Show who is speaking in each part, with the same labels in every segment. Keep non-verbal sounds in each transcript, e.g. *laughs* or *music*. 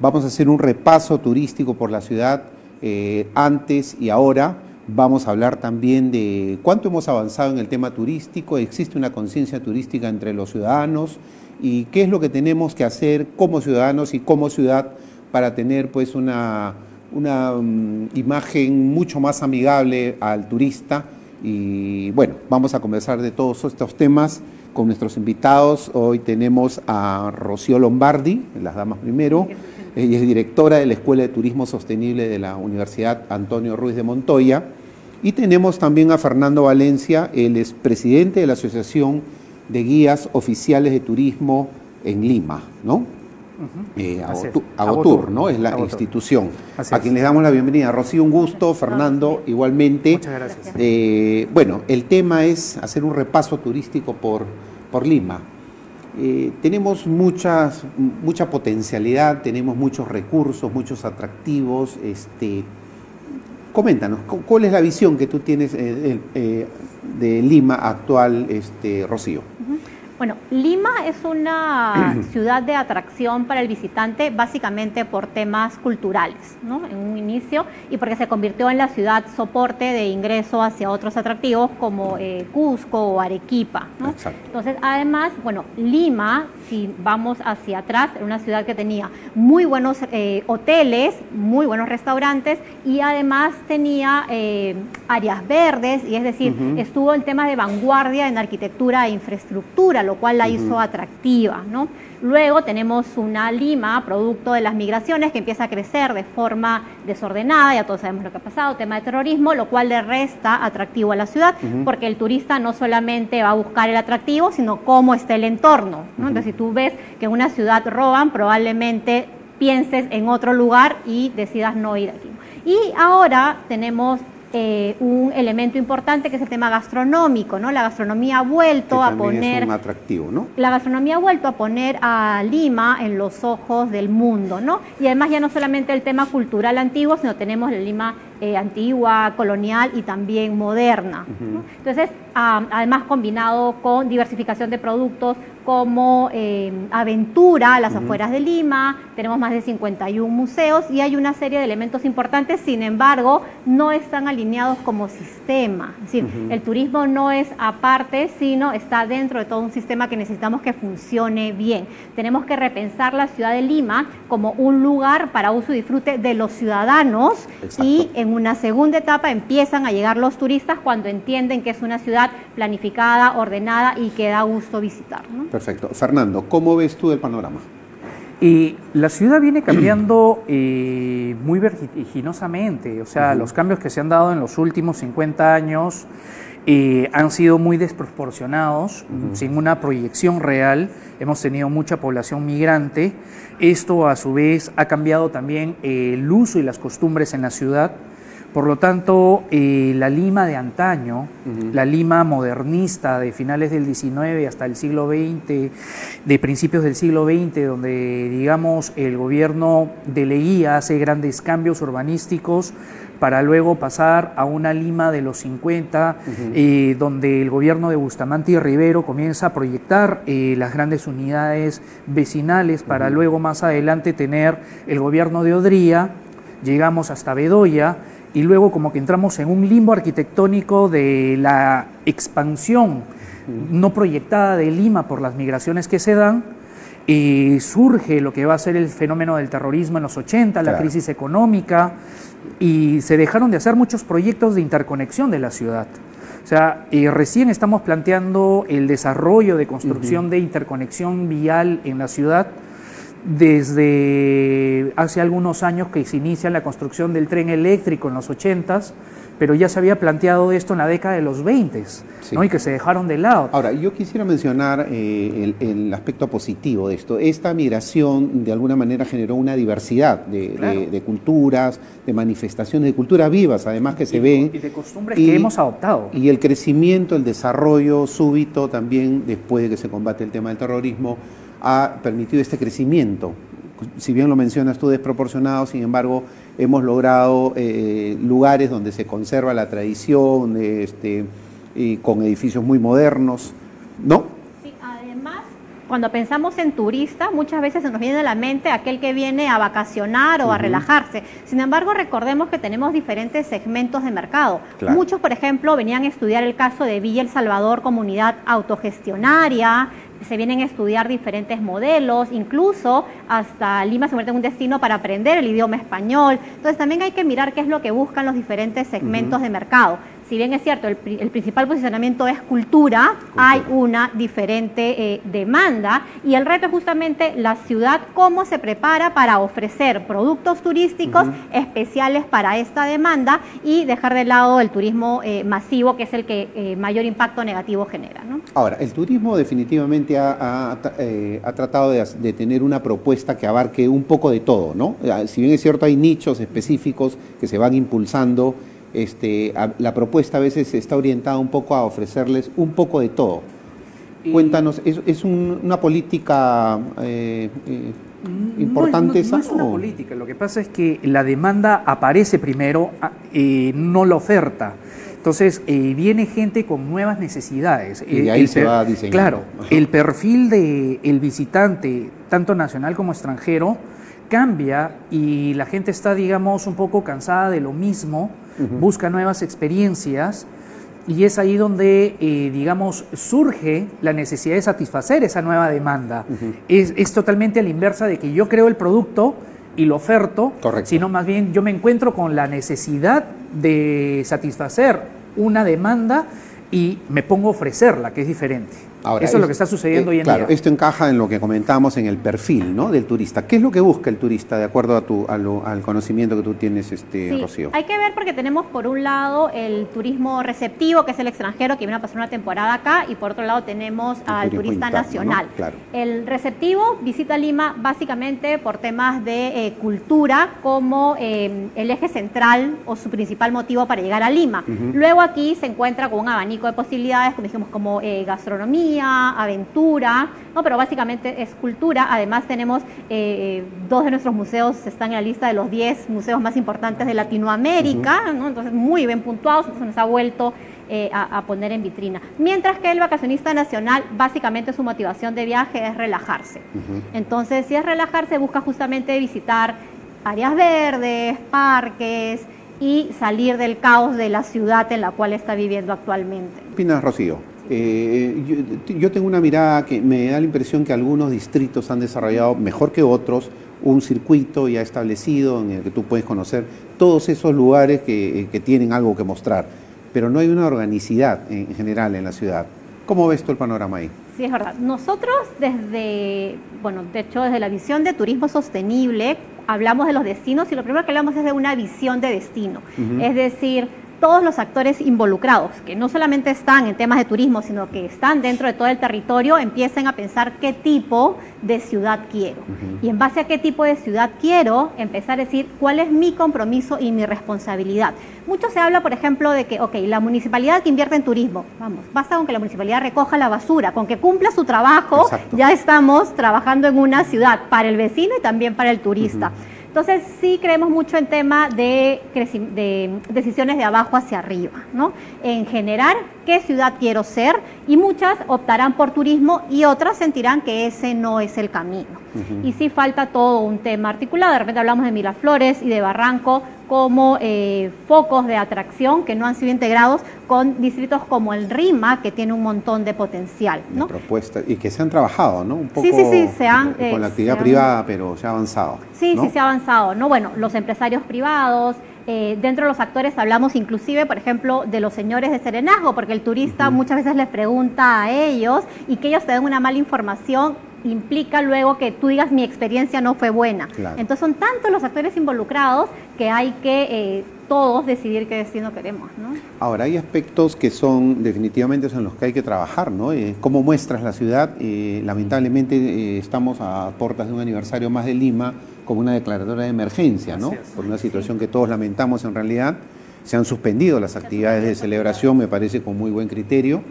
Speaker 1: Vamos a hacer un repaso turístico por la ciudad eh, antes y ahora. Vamos a hablar también de cuánto hemos avanzado en el tema turístico, existe una conciencia turística entre los ciudadanos y qué es lo que tenemos que hacer como ciudadanos y como ciudad para tener pues una, una mm, imagen mucho más amigable al turista. Y bueno, vamos a conversar de todos estos temas con nuestros invitados. Hoy tenemos a Rocío Lombardi, las damas primero. Ella es directora de la Escuela de Turismo Sostenible de la Universidad Antonio Ruiz de Montoya. Y tenemos también a Fernando Valencia, él es presidente de la Asociación de Guías Oficiales de Turismo en Lima, ¿no? Eh, Agotur, ¿no? Es la institución. a quien les damos la bienvenida. Rocío, un gusto. Fernando, igualmente.
Speaker 2: Muchas gracias.
Speaker 1: Eh, bueno, el tema es hacer un repaso turístico por, por Lima. Eh, tenemos muchas, mucha potencialidad, tenemos muchos recursos, muchos atractivos. Este, coméntanos, ¿cuál es la visión que tú tienes de Lima actual, este, Rocío?
Speaker 3: Bueno, Lima es una *clears throat* ciudad de atracción para el visitante básicamente por temas culturales, ¿no? En un inicio y porque se convirtió en la ciudad soporte de ingreso hacia otros atractivos como eh, Cusco o Arequipa, ¿no? Entonces, además, bueno, Lima, si vamos hacia atrás, era una ciudad que tenía muy buenos eh, hoteles, muy buenos restaurantes y además tenía eh, áreas verdes y es decir, estuvo el tema de vanguardia en arquitectura e infraestructura lo cual la hizo atractiva. ¿no? Luego tenemos una Lima, producto de las migraciones, que empieza a crecer de forma desordenada, ya todos sabemos lo que ha pasado, tema de terrorismo, lo cual le resta atractivo a la ciudad, porque el turista no solamente va a buscar el atractivo, sino cómo está el entorno. Entonces, si tú ves que en una ciudad roban, probablemente pienses en otro lugar y decidas no ir aquí. Y ahora tenemos eh, un elemento importante que es el tema gastronómico, ¿no? La gastronomía ha vuelto a poner...
Speaker 1: Es un atractivo, ¿no?
Speaker 3: La gastronomía ha vuelto a poner a Lima en los ojos del mundo, ¿no? Y además ya no solamente el tema cultural antiguo, sino tenemos la Lima eh, antigua, colonial y también moderna. Entonces, además combinado con diversificación de productos como eh, aventura a las afueras de Lima, tenemos más de 51 museos y hay una serie de elementos importantes, sin embargo, no están alineados como sistema. Es decir, el turismo no es aparte, sino está dentro de todo un sistema que necesitamos que funcione bien. Tenemos que repensar la ciudad de Lima como un lugar para uso y disfrute de los ciudadanos y en una segunda etapa empiezan a llegar los turistas cuando entienden que es una ciudad planificada, ordenada y que da gusto visitar.
Speaker 1: Perfecto. Fernando, ¿cómo ves tú el panorama?
Speaker 2: Y la ciudad viene cambiando *clears throat* eh, muy vertiginosamente, o sea, los cambios que se han dado en los últimos 50 años eh, han sido muy desproporcionados, sin una proyección real. Hemos tenido mucha población migrante. Esto, a su vez, ha cambiado también el uso y las costumbres en la ciudad. Por lo tanto, eh, la Lima de antaño, la Lima modernista de finales del XIX hasta el siglo XX, de principios del siglo XX, donde, digamos, el gobierno de Leguía hace grandes cambios urbanísticos para luego pasar a una Lima de los 50, eh, donde el gobierno de Bustamante y Rivero comienza a proyectar eh, las grandes unidades vecinales para luego más adelante tener el gobierno de Odría, llegamos hasta Bedoya, y luego como que entramos en un limbo arquitectónico de la expansión no proyectada de Lima por las migraciones que se dan, y surge lo que va a ser el fenómeno del terrorismo en los 80, la crisis económica, y se dejaron de hacer muchos proyectos de interconexión de la ciudad. O sea, recién estamos planteando el desarrollo de construcción de interconexión vial en la ciudad, desde hace algunos años que se inicia la construcción del tren eléctrico en los 80s, pero ya se había planteado esto en la década de los 20 ¿no? y que se dejaron de lado.
Speaker 1: Ahora, yo quisiera mencionar eh, el, aspecto positivo de esto. Esta migración de alguna manera generó una diversidad de, culturas, de manifestaciones, de culturas vivas, además que se ven.
Speaker 2: Y de costumbres que hemos adoptado.
Speaker 1: Y el crecimiento, el desarrollo súbito también, después de que se combate el tema del terrorismo, ha permitido este crecimiento. Si bien lo mencionas tú desproporcionado, sin embargo, hemos logrado eh, lugares donde se conserva la tradición, este, y con edificios muy modernos, ¿no?
Speaker 3: Sí, además cuando pensamos en turista, muchas veces se nos viene a la mente aquel que viene a vacacionar o a relajarse. Sin embargo, recordemos que tenemos diferentes segmentos de mercado. Muchos, por ejemplo, venían a estudiar el caso de Villa El Salvador, comunidad autogestionaria, se vienen a estudiar diferentes modelos, incluso hasta Lima se convierte en un destino para aprender el idioma español. Entonces también hay que mirar qué es lo que buscan los diferentes segmentos de mercado si bien es cierto, el, principal posicionamiento es cultura, hay una diferente eh, demanda y el reto es justamente la ciudad, cómo se prepara para ofrecer productos turísticos especiales para esta demanda y dejar de lado el turismo eh, masivo, que es el que eh, mayor impacto negativo genera.
Speaker 1: Ahora, el turismo definitivamente ha, tratado de, de, tener una propuesta que abarque un poco de todo, ¿no? Si bien es cierto, hay nichos específicos que se van impulsando este, la propuesta a veces está orientada un poco a ofrecerles un poco de todo. Cuéntanos, ¿es, una política eh, eh, importante
Speaker 2: esa? No, es una política, lo que pasa es que la demanda aparece primero, ah, eh, no la oferta. Entonces, viene gente con nuevas necesidades.
Speaker 1: Y ahí se va diseñando.
Speaker 2: Claro, el perfil del el visitante, tanto nacional como extranjero, cambia y la gente está, digamos, un poco cansada de lo mismo busca nuevas experiencias y es ahí donde, eh, digamos, surge la necesidad de satisfacer esa nueva demanda. es, totalmente a la inversa de que yo creo el producto y lo oferto, sino más bien yo me encuentro con la necesidad de satisfacer una demanda y me pongo a ofrecerla, que es diferente. Eso es, lo que está sucediendo eh, hoy en
Speaker 1: claro, Esto encaja en lo que comentábamos en el perfil ¿no? del turista. ¿Qué es lo que busca el turista de acuerdo a tu, al conocimiento que tú tienes, este, Rocío?
Speaker 3: Hay que ver porque tenemos por un lado el turismo receptivo, que es el extranjero que viene a pasar una temporada acá, y por otro lado tenemos al turista nacional.
Speaker 1: Claro.
Speaker 3: El receptivo visita Lima básicamente por temas de eh, cultura como eh, el eje central o su principal motivo para llegar a Lima. Luego aquí se encuentra con un abanico de posibilidades, como dijimos, como gastronomía, aventura, no, pero básicamente es cultura. Además tenemos eh, dos de nuestros museos están en la lista de los 10 museos más importantes de Latinoamérica, entonces muy bien puntuados, entonces nos ha vuelto eh, a, poner en vitrina. Mientras que el vacacionista nacional, básicamente su motivación de viaje es relajarse. Entonces, si es relajarse, busca justamente visitar áreas verdes, parques y salir del caos de la ciudad en la cual está viviendo actualmente.
Speaker 1: ¿Qué Rocío? Eh, yo, tengo una mirada que me da la impresión que algunos distritos han desarrollado mejor que otros un circuito ya establecido en el que tú puedes conocer todos esos lugares que, tienen algo que mostrar, pero no hay una organicidad en, general en la ciudad. ¿Cómo ves tú el panorama ahí?
Speaker 3: Sí, es verdad. Nosotros desde, bueno, de hecho desde la visión de turismo sostenible hablamos de los destinos y lo primero que hablamos es de una visión de destino. Es decir, todos los actores involucrados, que no solamente están en temas de turismo, sino que están dentro de todo el territorio, empiecen a pensar qué tipo de ciudad quiero. Y en base a qué tipo de ciudad quiero, empezar a decir cuál es mi compromiso y mi responsabilidad. Mucho se habla, por ejemplo, de que, ok, la municipalidad que invierte en turismo, vamos, basta con que la municipalidad recoja la basura, con que cumpla su trabajo, ya estamos trabajando en una ciudad para el vecino y también para el turista. Entonces sí creemos mucho en tema de, de, decisiones de abajo hacia arriba, ¿no? En generar qué ciudad quiero ser y muchas optarán por turismo y otras sentirán que ese no es el camino. Y sí falta todo un tema articulado. De repente hablamos de Miraflores y de Barranco como eh, focos de atracción que no han sido integrados con distritos como el RIMA, que tiene un montón de potencial. ¿no?
Speaker 1: Propuestas, y que se han trabajado, ¿no?
Speaker 3: Un poco sí, sí, sí, se han,
Speaker 1: con la eh, actividad privada, pero se ha avanzado.
Speaker 3: Sí, sí, se ha avanzado. ¿no? Bueno, los empresarios privados, eh, dentro de los actores hablamos inclusive, por ejemplo, de los señores de serenazgo, porque el turista muchas veces les pregunta a ellos y que ellos te den una mala información implica luego que tú digas mi experiencia no fue buena. Entonces son tantos los actores involucrados que hay que eh, todos decidir qué destino queremos. ¿no?
Speaker 1: Ahora, hay aspectos que son definitivamente son los que hay que trabajar, ¿no? Eh, ¿Cómo muestras la ciudad? Eh, lamentablemente estamos a puertas de un aniversario más de Lima con una declaratoria de emergencia, ¿no? Por una situación que todos lamentamos en realidad. Se han suspendido las actividades de celebración, me parece con muy buen criterio.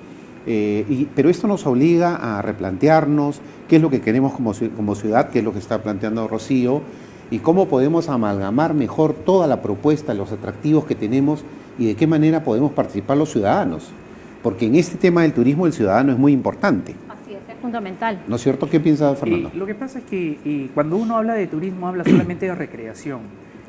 Speaker 1: Eh, pero esto nos obliga a replantearnos qué es lo que queremos como, como ciudad, qué es lo que está planteando Rocío, y cómo podemos amalgamar mejor toda la propuesta, los atractivos que tenemos y de qué manera podemos participar los ciudadanos. Porque en este tema del turismo el ciudadano es muy importante.
Speaker 3: Así es, fundamental.
Speaker 1: ¿No es cierto? ¿Qué piensa Fernando?
Speaker 2: lo que pasa es que cuando uno habla de turismo habla solamente de recreación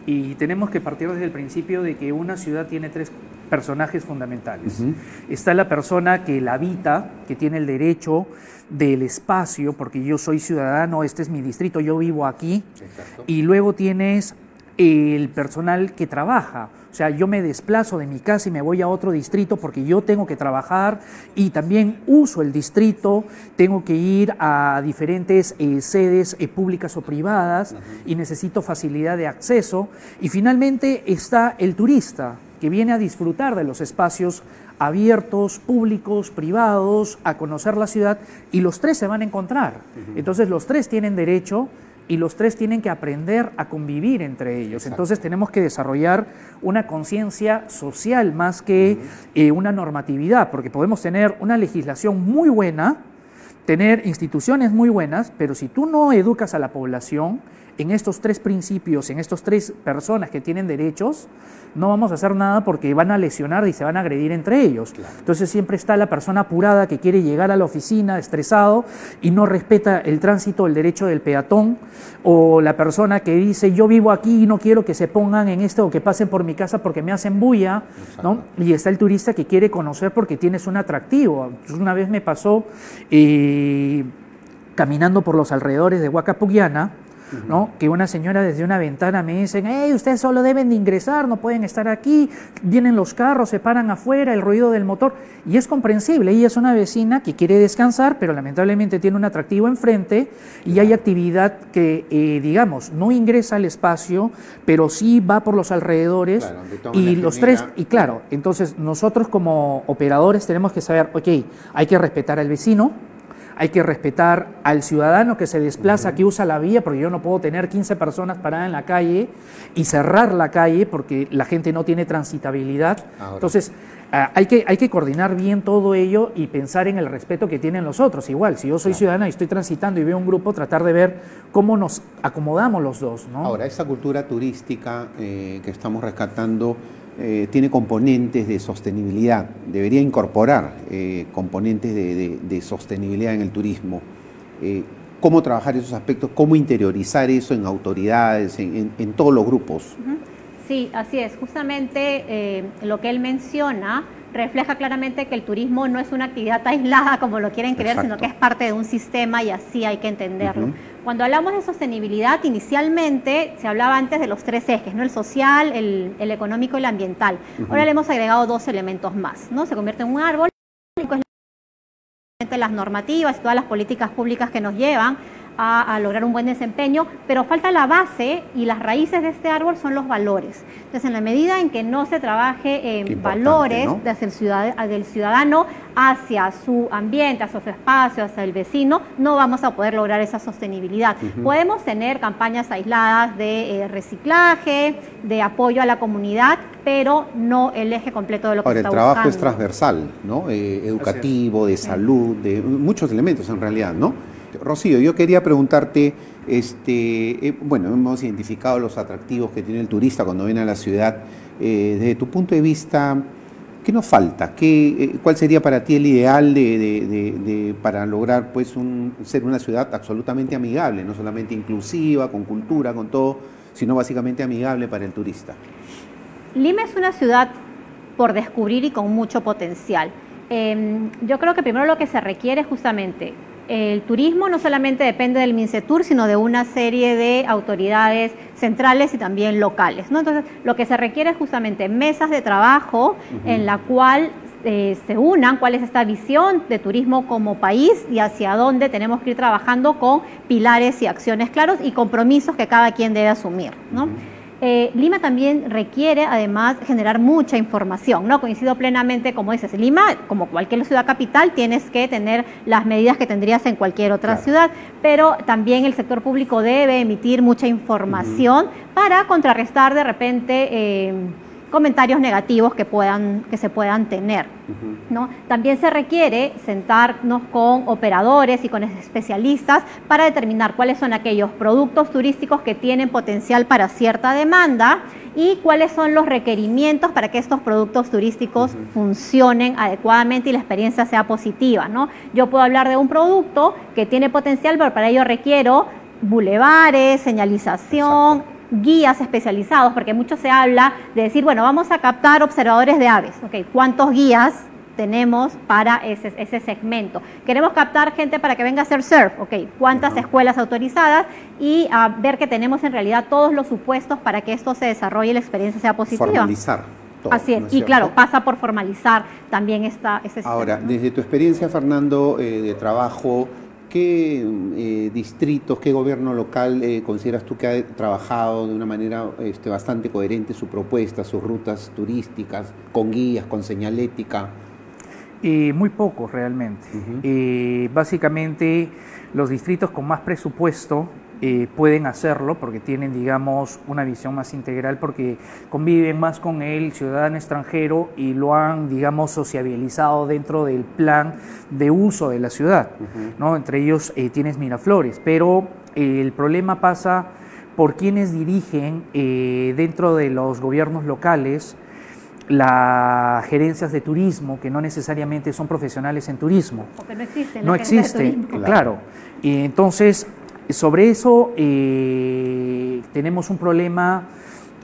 Speaker 2: y tenemos que partir desde el principio de que una ciudad tiene tres personajes fundamentales. Está la persona que la habita, que tiene el derecho del espacio, porque yo soy ciudadano, este es mi distrito, yo vivo aquí. Y luego tienes el personal que trabaja. O sea, yo me desplazo de mi casa y me voy a otro distrito porque yo tengo que trabajar y también uso el distrito, tengo que ir a diferentes eh, sedes eh, públicas o privadas y necesito facilidad de acceso. Y finalmente está el turista que viene a disfrutar de los espacios abiertos, públicos, privados, a conocer la ciudad y los tres se van a encontrar. Entonces los tres tienen derecho y los tres tienen que aprender a convivir entre ellos. Entonces tenemos que desarrollar una conciencia social más que eh, una normatividad, porque podemos tener una legislación muy buena, tener instituciones muy buenas, pero si tú no educas a la población, en estos tres principios, en estas tres personas que tienen derechos, no vamos a hacer nada porque van a lesionar y se van a agredir entre ellos. Entonces siempre está la persona apurada que quiere llegar a la oficina estresado y no respeta el tránsito, el derecho del peatón, o la persona que dice yo vivo aquí y no quiero que se pongan en esto o que pasen por mi casa porque me hacen bulla, ¿no? Y está el turista que quiere conocer porque tienes un atractivo. una vez me pasó eh, caminando por los alrededores de ¿no? Que una señora desde una ventana me dice, hey, ustedes solo deben de ingresar, no pueden estar aquí, vienen los carros, se paran afuera, el ruido del motor, y es comprensible, ella es una vecina que quiere descansar, pero lamentablemente tiene un atractivo enfrente y hay actividad que, eh, digamos, no ingresa al espacio, pero sí va por los alrededores y los tres, y claro, entonces nosotros como operadores tenemos que saber, ok, hay que respetar al vecino, hay que respetar al ciudadano que se desplaza, que usa la vía, porque yo no puedo tener 15 personas paradas en la calle y cerrar la calle porque la gente no tiene transitabilidad. Entonces, ah, hay, que, hay que coordinar bien todo ello y pensar en el respeto que tienen los otros. Igual, si yo soy ciudadana y estoy transitando y veo un grupo, tratar de ver cómo nos acomodamos los dos. ¿no?
Speaker 1: Ahora, esa cultura turística eh, que estamos rescatando eh, tiene componentes de sostenibilidad, debería incorporar eh, componentes de, sostenibilidad en el turismo. Eh, ¿Cómo trabajar esos aspectos? ¿Cómo interiorizar eso en autoridades, en, todos los grupos?
Speaker 3: Sí, así es. Justamente lo que él menciona refleja claramente que el turismo no es una actividad *laughs* aislada como lo quieren creer, sino que es parte de un sistema y así hay que entenderlo. Cuando hablamos de sostenibilidad, inicialmente se hablaba antes de los tres ejes, ¿no? el social, el, económico y el ambiental. Ahora le hemos agregado dos elementos más. ¿no? Se convierte en un árbol, las normativas y todas las políticas públicas que nos llevan a, lograr un buen desempeño, pero falta la base y las raíces de este árbol son los valores. Entonces, en la medida en que no se trabaje en valores del ciudadano hacia su ambiente, hacia su espacio, hacia el vecino, no vamos a poder lograr esa sostenibilidad. Podemos tener campañas aisladas de eh, reciclaje, de apoyo a la comunidad, pero no el eje completo de lo que
Speaker 1: Ahora,
Speaker 3: se
Speaker 1: está el trabajo es transversal, ¿no? Eh, educativo, de salud, de muchos elementos en realidad, ¿no? Rocío, yo quería preguntarte, este, eh, bueno, hemos identificado los atractivos que tiene el turista cuando viene a la ciudad. Eh, desde tu punto de vista, ¿qué nos falta? ¿Qué, eh, ¿Cuál sería para ti el ideal de, para lograr pues, ser una ciudad absolutamente amigable, no solamente inclusiva, con cultura, con todo, sino básicamente amigable para el turista?
Speaker 3: Lima es una ciudad por descubrir y con mucho potencial. Em, yo creo que primero lo que se requiere es justamente el turismo no solamente depende del MINCETUR, sino de una serie de autoridades centrales y también locales. Entonces, lo que se requiere es justamente mesas de trabajo en la cual eh, se unan cuál es esta visión de turismo como país y hacia dónde tenemos que ir trabajando con pilares y acciones claros y compromisos que cada quien debe asumir. ¿no? Eh, Lima también requiere, además, generar mucha información, ¿no? Coincido plenamente, como dices, Lima, como cualquier ciudad capital, tienes que tener las medidas que tendrías en cualquier otra ciudad, pero también el sector público debe emitir mucha información para contrarrestar de repente... Eh, comentarios negativos que, puedan, que se puedan tener. ¿no? También se requiere sentarnos con operadores y con especialistas para determinar cuáles son aquellos productos turísticos que tienen potencial para cierta demanda y cuáles son los requerimientos para que estos productos turísticos funcionen adecuadamente y la experiencia sea positiva. ¿no? Yo puedo hablar de un producto que tiene potencial, pero para ello requiero bulevares, señalización, guías especializados, porque mucho se habla de decir, bueno, vamos a captar observadores de aves. Okay, ¿Cuántos guías tenemos para ese, ese, segmento? Queremos captar gente para que venga a hacer surf. Ok, ¿cuántas escuelas autorizadas? Y a ver que tenemos en realidad todos los supuestos para que esto se desarrolle y la experiencia sea positiva.
Speaker 1: Formalizar.
Speaker 3: Todo, Así es, y claro, pasa por formalizar también esta, ese
Speaker 1: Ahora, desde tu experiencia, Fernando, eh, de trabajo, ¿Qué eh, distritos, qué gobierno local eh, consideras tú que ha trabajado de una manera este, bastante coherente su propuesta, sus rutas turísticas, con guías, con señalética?
Speaker 2: Eh, muy pocos realmente. básicamente los distritos con más presupuesto eh, pueden hacerlo porque tienen, digamos, una visión más integral, porque conviven más con el ciudadano extranjero y lo han, digamos, sociabilizado dentro del plan de uso de la ciudad. ¿no? Entre ellos eh, tienes Miraflores, pero eh, el problema pasa por quienes dirigen dentro de los gobiernos locales las gerencias de turismo, que no necesariamente son profesionales en turismo.
Speaker 3: Porque no existen.
Speaker 2: No existe, claro. Y entonces sobre eso eh, tenemos un problema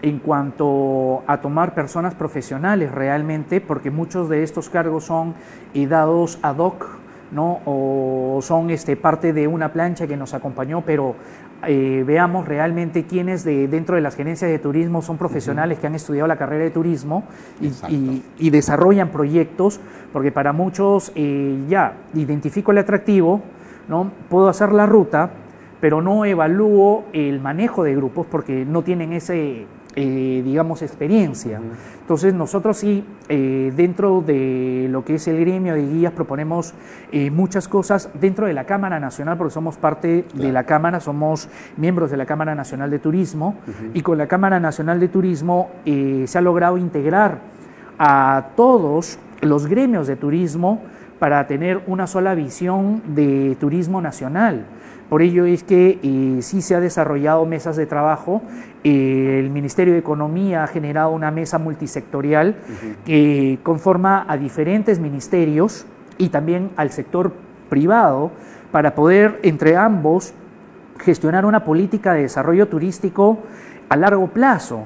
Speaker 2: en cuanto a tomar personas profesionales realmente, porque muchos de estos cargos son eh, dados ad hoc, ¿no? o son este, parte de una plancha que nos acompañó, pero eh, veamos realmente quiénes de, dentro de las gerencias de turismo son profesionales que han estudiado la carrera de turismo y, desarrollan proyectos, porque para muchos ya identifico el atractivo, ¿no? puedo hacer la ruta, pero no evalúo el manejo de grupos porque no tienen ese, eh, digamos, experiencia. Entonces nosotros sí, eh, dentro de lo que es el gremio de guías, proponemos eh, muchas cosas dentro de la Cámara Nacional, porque somos parte de la Cámara, somos miembros de la Cámara Nacional de Turismo, y con la Cámara Nacional de Turismo se ha logrado integrar a todos los gremios de turismo para tener una sola visión de turismo nacional. Por ello es que eh, sí se ha desarrollado mesas de trabajo. Eh, el Ministerio de Economía ha generado una mesa multisectorial que conforma a diferentes ministerios y también al sector privado para poder entre ambos gestionar una política de desarrollo turístico a largo plazo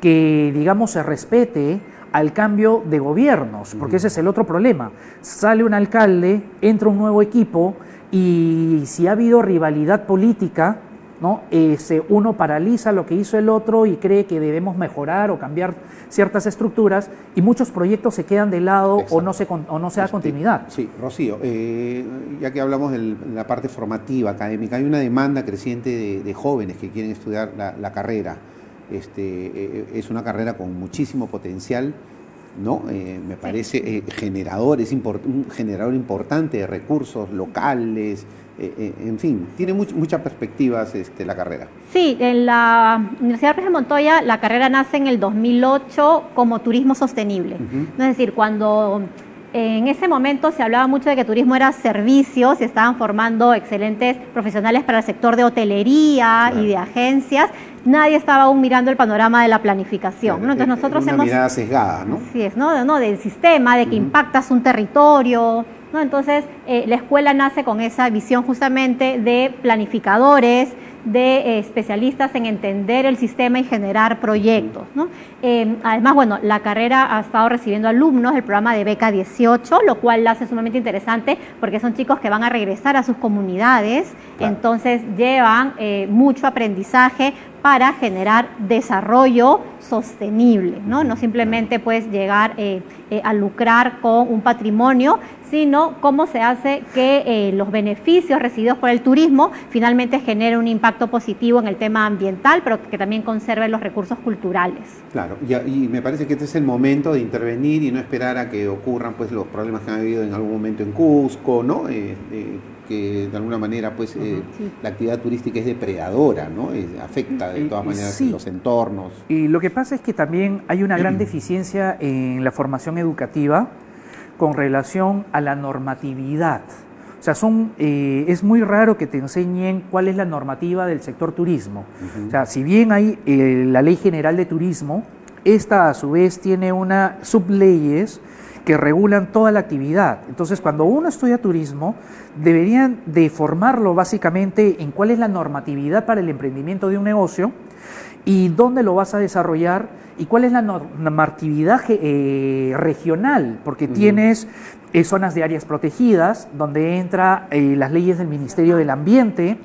Speaker 2: que digamos se respete al cambio de gobiernos, porque ese es el otro problema. Sale un alcalde, entra un nuevo equipo y si ha habido rivalidad política, ¿no? uno paraliza lo que hizo el otro y cree que debemos mejorar o cambiar ciertas estructuras y muchos proyectos se quedan de lado o no se, o no se da continuidad.
Speaker 1: Sí, Rocío, eh, ya que hablamos de la parte formativa, académica, hay una demanda creciente de, jóvenes que quieren estudiar la, carrera. Este, eh, es una carrera con muchísimo potencial ¿no? Eh, me parece eh, generador, es un generador importante de recursos locales, eh, en fin, tiene muchas perspectivas este, la carrera.
Speaker 3: Sí, en la Universidad de Montoya la carrera nace en el 2008 como turismo sostenible. Es decir, cuando en ese momento se hablaba mucho de que turismo era servicio, se estaban formando excelentes profesionales para el sector de hotelería y de agencias. Nadie estaba aún mirando el panorama de la planificación. Entonces nosotros
Speaker 1: una mirada sesgada, ¿no?
Speaker 3: Sí, es, ¿no? ¿no? Del sistema, de que impactas un territorio. ¿no? Entonces eh, la escuela nace con esa visión justamente de planificadores, de eh, especialistas en entender el sistema y generar proyectos. Eh, además, bueno, la carrera ha estado recibiendo alumnos del programa de Beca 18, lo cual la hace sumamente interesante porque son chicos que van a regresar a sus comunidades, entonces llevan eh, mucho aprendizaje para generar desarrollo sostenible, no, no simplemente pues llegar a lucrar con un patrimonio, sino cómo se hace que los beneficios recibidos por el turismo finalmente generen un impacto positivo en el tema ambiental, pero que también conserve los recursos culturales.
Speaker 1: Claro, y, me parece que este es el momento de intervenir y no esperar a que ocurran pues los problemas que han habido en algún momento en Cusco, ¿no? Eh, eh, que de alguna manera pues eh, la actividad turística es depredadora, ¿no? afecta de todas maneras los entornos.
Speaker 2: Y lo que pasa es que también hay una gran deficiencia en la formación educativa con relación a la normatividad. O sea, son, eh, es muy raro que te enseñen cuál es la normativa del sector turismo. O sea, si bien hay eh, la Ley General de Turismo, esta a su vez tiene una subleyes que regulan toda la actividad. Entonces, cuando uno estudia turismo, deberían de formarlo básicamente en cuál es la normatividad para el emprendimiento de un negocio y dónde lo vas a desarrollar y cuál es la normatividad eh, regional, porque tienes eh, zonas de áreas protegidas, donde entra eh, las leyes del Ministerio del Ambiente.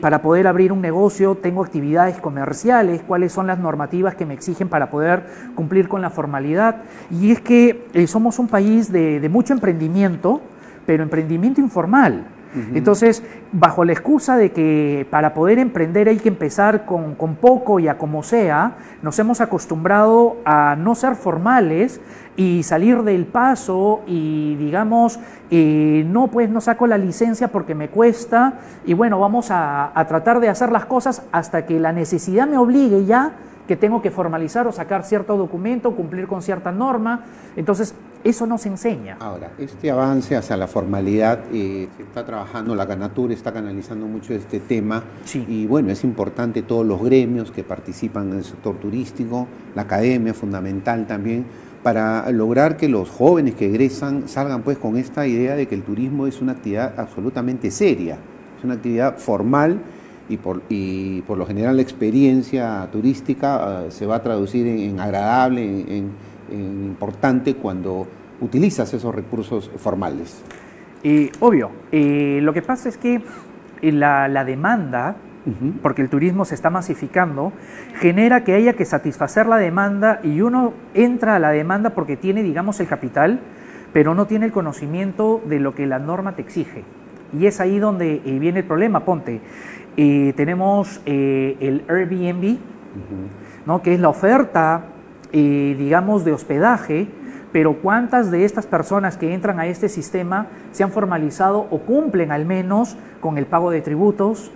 Speaker 2: para poder abrir un negocio tengo actividades comerciales, cuáles son las normativas que me exigen para poder cumplir con la formalidad. Y es que somos un país de mucho emprendimiento, pero emprendimiento informal. Entonces, bajo la excusa de que para poder emprender hay que empezar con, poco y a como sea, nos hemos acostumbrado a no ser formales y salir del paso y digamos, eh, no, pues no saco la licencia porque me cuesta y bueno, vamos a tratar de hacer las cosas hasta que la necesidad me obligue ya que tengo que formalizar o sacar cierto documento, cumplir con cierta norma. Entonces, eso no se enseña.
Speaker 1: Ahora, este avance hacia la formalidad, eh, se está trabajando, la Canatur está canalizando mucho este tema. Y bueno, es importante todos los gremios que participan en el sector turístico, la academia fundamental también, para lograr que los jóvenes que egresan salgan pues con esta idea de que el turismo es una actividad absolutamente seria, es una actividad formal y por, y por lo general la experiencia turística ah, se va a traducir en, agradable, en, importante cuando utilizas esos recursos formales.
Speaker 2: y obvio, lo que pasa es que la, la demanda, porque el turismo se está masificando, genera que haya que satisfacer la demanda y uno entra a la demanda porque tiene, digamos, el capital, pero no tiene el conocimiento de lo que la norma te exige. Y es ahí donde eh, viene el problema, ponte. Eh, tenemos eh, el Airbnb, ¿no? que es la oferta, digamos, de hospedaje, pero cuántas de estas personas que entran a este sistema se han formalizado o cumplen al menos con el pago de tributos,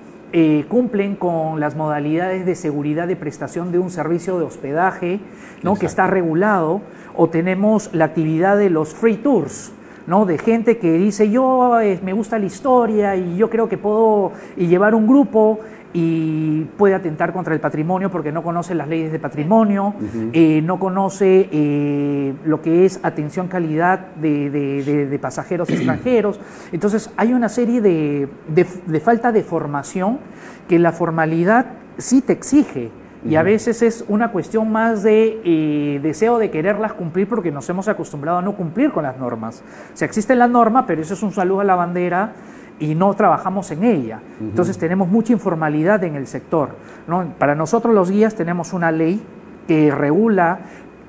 Speaker 2: cumplen con las modalidades de seguridad de prestación de un servicio de hospedaje, ¿no? que está regulado, o tenemos la actividad de los free tours, ¿no? de gente que dice yo eh, me gusta la historia y yo creo que puedo llevar un grupo y puede atentar contra el patrimonio porque no conoce las leyes de patrimonio, eh, no conoce eh, lo que es atención calidad de, pasajeros *clears throat* extranjeros. Entonces hay una serie de, falta de formación que la formalidad sí te exige. Y a veces es una cuestión más de eh, deseo de quererlas cumplir porque nos hemos acostumbrado a no cumplir con las normas. O sea, existe la norma, pero eso es un saludo a la bandera y no trabajamos en ella. Entonces tenemos mucha informalidad en el sector. Para nosotros los guías tenemos una ley que regula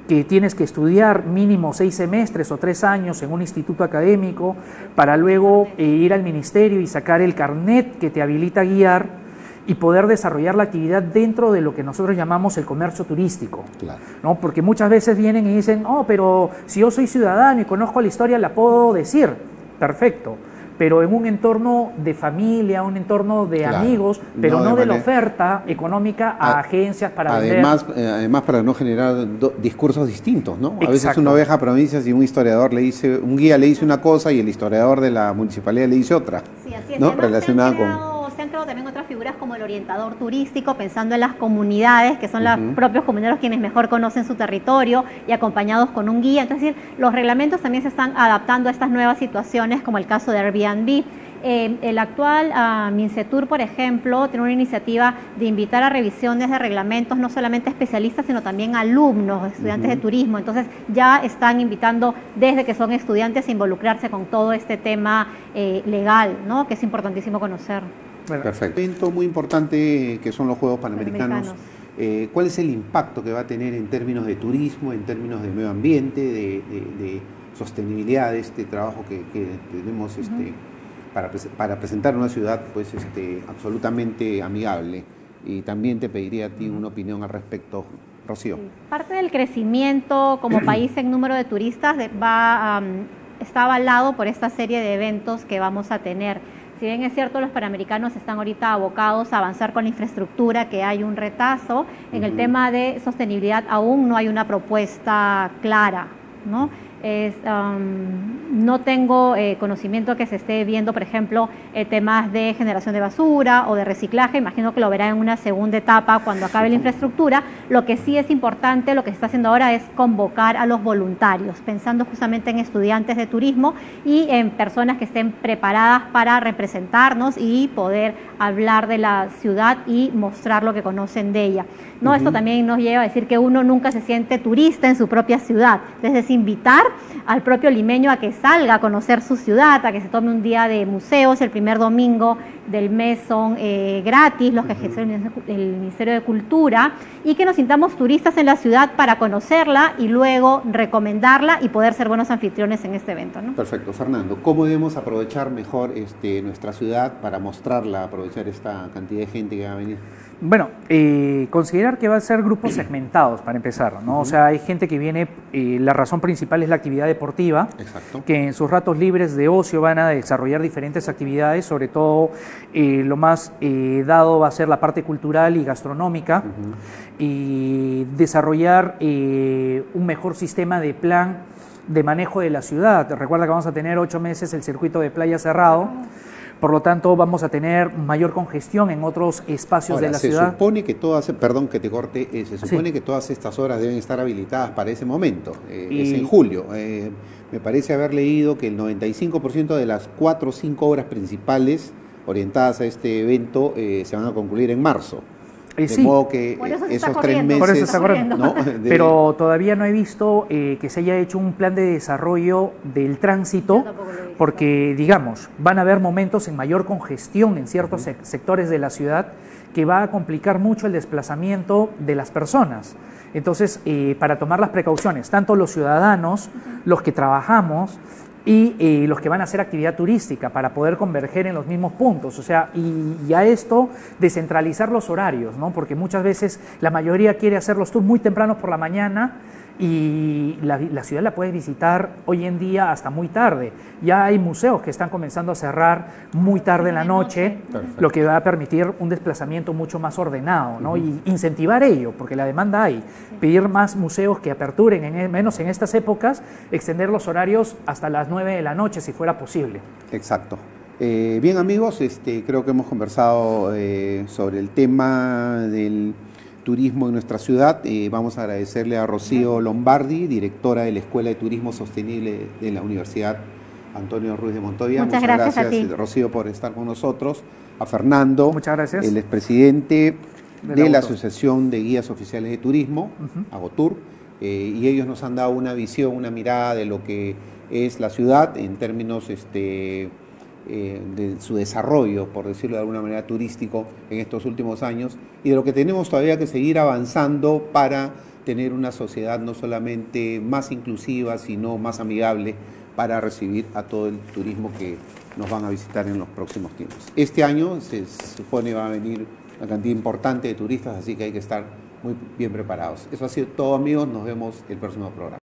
Speaker 2: que tienes que estudiar mínimo seis semestres o tres años en un instituto académico para luego eh, ir al ministerio y sacar el carnet que te habilita a guiar y poder desarrollar la actividad dentro de lo que nosotros llamamos el comercio turístico. ¿no? Porque muchas veces vienen y dicen, oh, pero si yo soy ciudadano y conozco la historia, la puedo decir. Perfecto. Pero en un entorno de familia, un entorno de amigos, pero no, de, la oferta económica a, agencias para
Speaker 1: además, vender. Eh, además, para no generar discursos distintos, ¿no? A veces uno viaja a provincias y un historiador le dice, un guía le dice una cosa y el historiador de la municipalidad le dice otra.
Speaker 3: Sí, así es. ¿no? Relacionada con también otras figuras como el orientador turístico, pensando en las comunidades, que son los propios comuneros quienes mejor conocen su territorio y acompañados con un guía. Entonces, los reglamentos también se están adaptando a estas nuevas situaciones, como el caso de Airbnb. Eh, el actual uh, Mincetur, por ejemplo, tiene una iniciativa de invitar a revisiones de reglamentos no solamente especialistas, sino también alumnos, estudiantes de turismo. Entonces ya están invitando desde que son estudiantes a involucrarse con todo este tema eh, legal, ¿no? que es importantísimo conocer.
Speaker 1: Perfecto. Un evento muy importante que son los Juegos Panamericanos. Eh, ¿Cuál es el impacto que va a tener en términos de turismo, en términos de medio ambiente, de, sostenibilidad de este trabajo que, tenemos este, para, presentar una ciudad pues, este, absolutamente amigable? Y también te pediría a ti una opinión al respecto, Rocío.
Speaker 3: Parte del crecimiento como *clears throat* país en número de turistas va, está avalado por esta serie de eventos que vamos a tener si bien es cierto, los panamericanos están ahorita abocados a avanzar con la infraestructura, que hay un retazo, en el tema de sostenibilidad aún no hay una propuesta clara, ¿no? Es, no tengo eh, conocimiento que se esté viendo, por ejemplo, eh, temas de generación de basura o de reciclaje. Imagino que lo verá en una segunda etapa cuando acabe la infraestructura. Lo que sí es importante, lo que se está haciendo ahora es convocar a los voluntarios, pensando justamente en estudiantes de turismo y en personas que estén preparadas para representarnos y poder hablar de la ciudad y mostrar lo que conocen de ella. ¿no? Esto también nos lleva a decir que uno nunca se siente turista en su propia ciudad. Entonces, es invitar al propio limeño a que salga a conocer su ciudad, a que se tome un día de museos. El primer domingo del mes son eh, gratis, los que gestionan el Ministerio de Cultura, y que nos sintamos turistas en la ciudad para conocerla y luego recomendarla y poder ser buenos anfitriones en este evento. ¿no?
Speaker 1: Perfecto. Fernando, ¿cómo debemos aprovechar mejor este, nuestra ciudad para mostrarla, aprovechar esta cantidad de gente que va a venir?
Speaker 2: Bueno, eh, considerar que va a ser grupos segmentados para empezar, ¿no? O sea, hay gente que viene, eh, la razón principal es la actividad deportiva, que en sus ratos libres de ocio van a desarrollar diferentes actividades, sobre todo eh, lo más dado va a ser la parte cultural y gastronómica, y desarrollar un mejor sistema de plan de manejo de la ciudad. Recuerda que vamos a tener ocho meses el circuito de playa cerrado. Por lo tanto, vamos a tener mayor congestión en otros espacios de la ciudad.
Speaker 1: Se supone que todas, perdón que te corte, eh, se supone que todas estas horas deben estar habilitadas para ese momento. Eh, es en julio. Eh, me parece haber leído que el 95% de las cuatro o cinco horas principales orientadas a este evento se van a concluir en marzo.
Speaker 2: Eh, sí. que esos tres meses. Pero todavía no he visto eh, que se haya hecho un plan de desarrollo del tránsito, porque, digamos, van a haber momentos en mayor congestión en ciertos sectores de la ciudad que va a complicar mucho el desplazamiento de las personas. Entonces, eh, para tomar las precauciones, tanto los ciudadanos, los que trabajamos, y eh, los que van a hacer actividad turística para poder converger en los mismos puntos. O sea, y, a esto descentralizar los horarios, ¿no? Porque muchas veces la mayoría quiere hacer los tours muy tempranos por la mañana y la, ciudad la puedes visitar hoy en día hasta muy tarde. Ya hay museos que están comenzando a cerrar muy tarde en la noche, lo que va a permitir un desplazamiento mucho más ordenado, ¿no? Y incentivar ello, porque la demanda hay. Pedir más museos que aperturen, en, e, menos en estas épocas, extender los horarios hasta las 9 de la noche, si fuera posible.
Speaker 1: Exacto. Eh, bien amigos, este, creo que hemos conversado eh, sobre el tema del turismo en nuestra ciudad. Eh, vamos a agradecerle a Rocío Lombardi, directora de la Escuela de Turismo Sostenible de la Universidad Antonio Ruiz de Montoya.
Speaker 3: Muchas, gracias,
Speaker 1: Rocío, por estar con nosotros. A Fernando,
Speaker 2: Muchas gracias.
Speaker 1: el expresidente de, la, Asociación de Guías Oficiales de Turismo, Agotur, eh, y ellos nos han dado una visión, una mirada de lo que es la ciudad en términos este, eh, de su desarrollo, por decirlo de alguna manera, turístico en estos últimos años y de lo que tenemos todavía que seguir avanzando para tener una sociedad no solamente más inclusiva, sino más amigable para recibir a todo el turismo que nos van a visitar en los próximos tiempos. Este año se supone va a venir una cantidad importante de turistas, así que hay que estar muy bien preparados. Eso ha sido todo amigos, nos vemos el próximo programa.